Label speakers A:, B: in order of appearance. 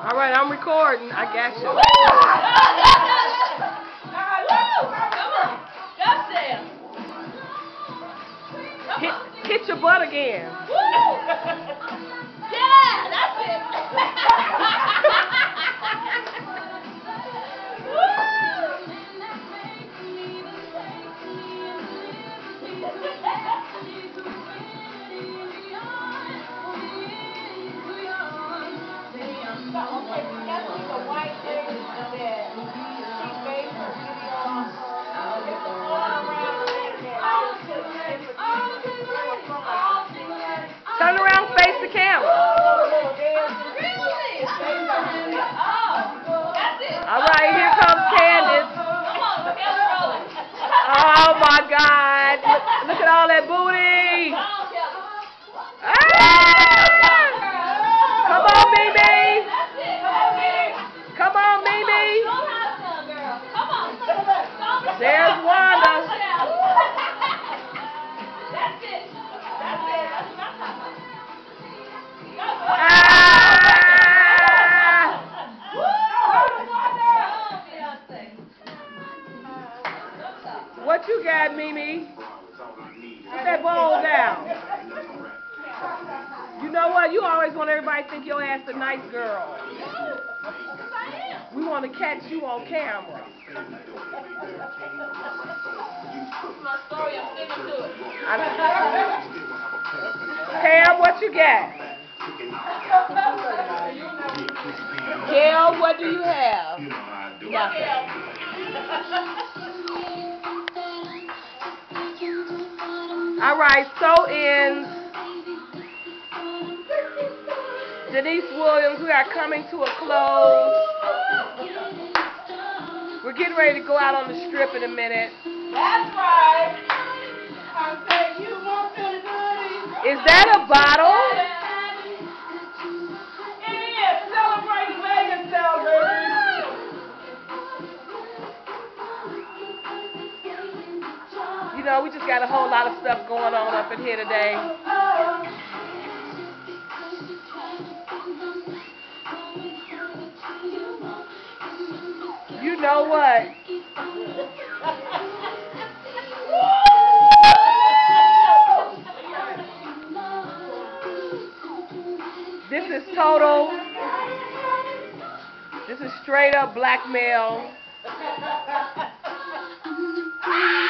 A: All right, I'm recording. I got you. Hit, hit your butt again.
B: Yeah, that's it. all
A: that booty.
B: Come on, Kelly.
A: Ah! Come on, Mimi.
B: Come on, Mary.
A: Come on, Mimi.
B: Don't have some, girl. Come on. Don't-
A: There's Wanda.
B: That's it. That's it. That's what I'm talking about.
A: Ah! What you got, Mimi? That bowl down. You know what? You always want everybody to think your ass a nice girl. We want to catch you on camera.
B: My story, I'm sticking to it.
A: Pam, what you got? Gail, what do you have? Nothing. All right, so ends Denise Williams. We are coming to a close. We're getting ready to go out on the strip in a minute.
B: That's right. I said, you want some goodies?
A: Is that a bottle? Know, we just got a whole lot of stuff going on up in here today. You know what? This is total. This is straight up blackmail.